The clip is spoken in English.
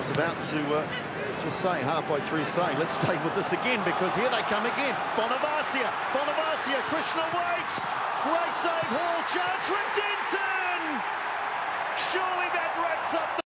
was about to uh, just say, halfway through saying, let's stay with this again because here they come again. Bonavacia, Bonavacia, Krishna waits. Great save, Hall, chance for Denton! Surely that wraps up